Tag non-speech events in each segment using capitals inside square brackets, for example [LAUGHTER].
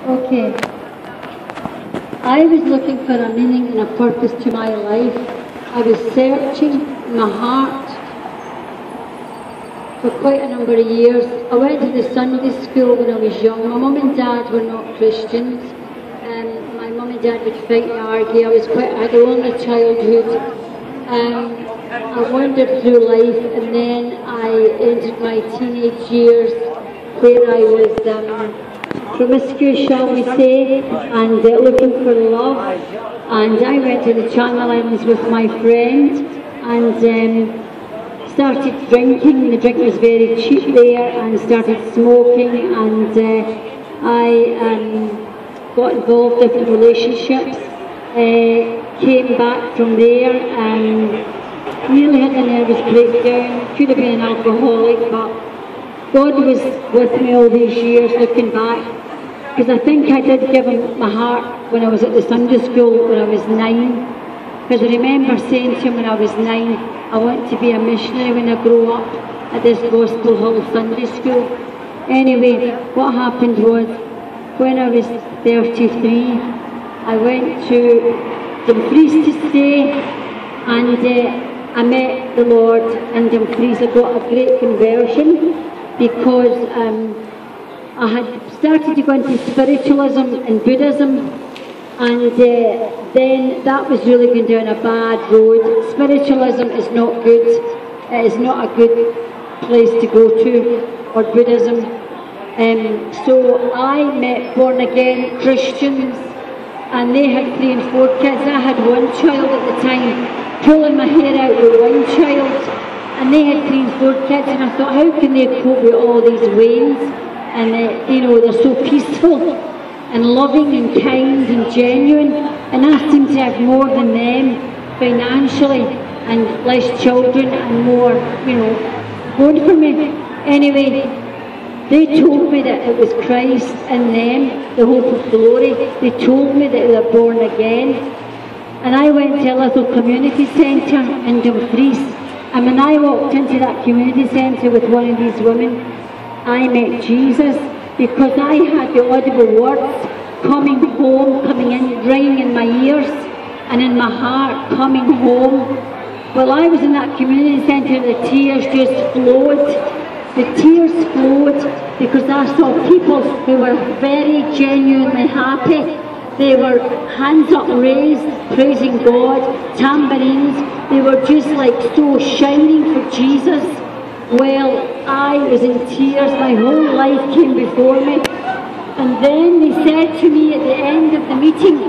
Okay. I was looking for a meaning and a purpose to my life. I was searching in my heart for quite a number of years. I went to the Sunday school when I was young. My mum and dad were not Christians. Um, my mum and dad would fight and argue. I was quite, I had a childhood. Um, I wandered through life and then I entered my teenage years where I was um, promiscuous, shall we say, and uh, looking for love. And I went to the Channel Islands with my friend and um, started drinking. The drink was very cheap there and started smoking and uh, I um, got involved in different relationships. Uh, came back from there and nearly had a nervous breakdown. Could have been an alcoholic, but God was with me all these years looking back because I think I did give him my heart when I was at the Sunday school when I was nine. Because I remember saying to him when I was nine, I want to be a missionary when I grow up at this Gospel Hall Sunday school. Anyway, what happened was when I was 33, I went to Dumfries to stay and uh, I met the Lord in Dumfries. I got a great conversion because um, I had started to go into spiritualism and Buddhism, and uh, then that was really going down a bad road. Spiritualism is not good. It is not a good place to go to, or Buddhism. Um, so I met born again Christians, and they had three and four kids. I had one child at the time, pulling my hair out with one child and they had three and four kids, and I thought, how can they cope with all these ways? And uh, you know, they're so peaceful and loving and kind and genuine, and I seem to have more than them financially and less children and more, you know, going for me. Anyway, they told me that it was Christ in them, the hope of glory. They told me that they were born again. And I went to a little community centre in Dumfries and when I walked into that community centre with one of these women, I met Jesus because I had the audible words coming home, coming in, ringing in my ears and in my heart, coming home. Well, I was in that community centre, the tears just flowed. The tears flowed because I saw people who were very genuinely happy they were hands up raised, praising God, tambourines. They were just like so shining for Jesus. Well, I was in tears. My whole life came before me. And then they said to me at the end of the meeting,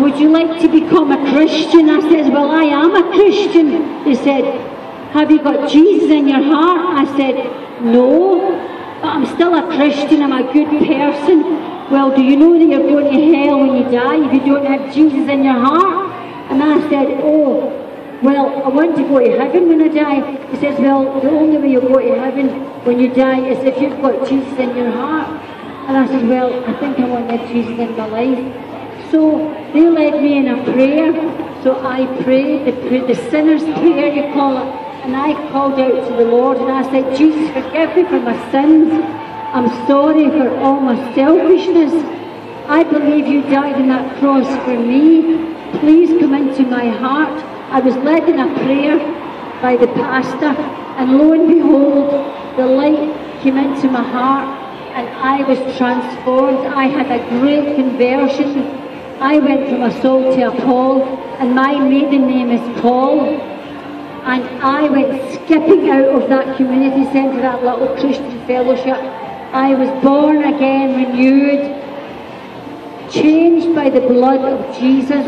would you like to become a Christian? I said, well, I am a Christian. They said, have you got Jesus in your heart? I said, no, but I'm still a Christian. I'm a good person. Well, do you know that you're going to hell when you die if you don't have Jesus in your heart? And I said, oh, well, I want to go to heaven when I die. He says, well, the only way you'll go to heaven when you die is if you've got Jesus in your heart. And I said, well, I think I want that Jesus in my life. So they led me in a prayer. So I prayed, the, the sinner's [LAUGHS] prayer, you call it. And I called out to the Lord and I said, Jesus, forgive me for my sins. I'm sorry for all my selfishness. I believe you died on that cross for me. Please come into my heart. I was led in a prayer by the pastor, and lo and behold, the light came into my heart, and I was transformed. I had a great conversion. I went from a Saul to a Paul, and my maiden name is Paul. And I went skipping out of that community centre, that little Christian fellowship, I was born again, renewed, changed by the blood of Jesus.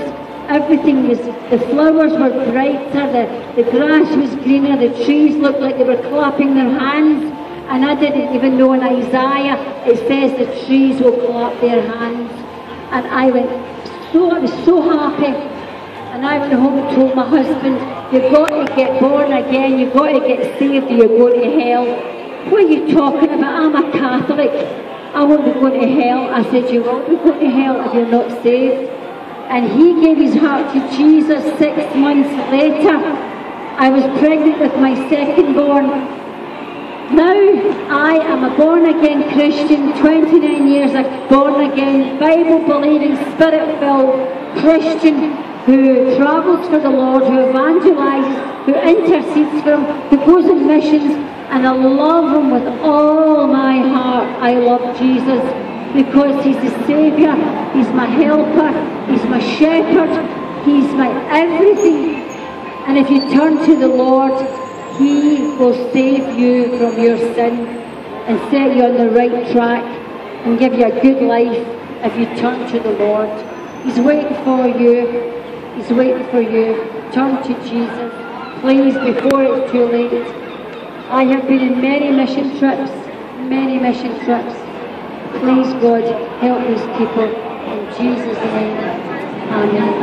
Everything was, the flowers were brighter, the, the grass was greener, the trees looked like they were clapping their hands. And I didn't even know in Isaiah it says the trees will clap their hands. And I went so, I was so happy. And I went home and told my husband, you've got to get born again, you've got to get saved or you're going to hell. What are you talking about? I'm a Catholic. I won't be going to hell. I said, you won't be going to hell if you're not saved. And he gave his heart to Jesus six months later. I was pregnant with my second born Now I am a born again Christian, 29 years a born again, Bible believing, spirit filled Christian who travels for the Lord, who evangelizes, who intercedes for Him, who goes on missions, and I love Him with all my heart. I love Jesus because He's the Saviour, He's my helper, He's my shepherd, He's my everything. And if you turn to the Lord, He will save you from your sin and set you on the right track and give you a good life if you turn to the Lord. He's waiting for you. He's waiting for you. Turn to Jesus, please, before it's too late. I have been in many mission trips, many mission trips. Please, God, help these people. In Jesus' name, Amen.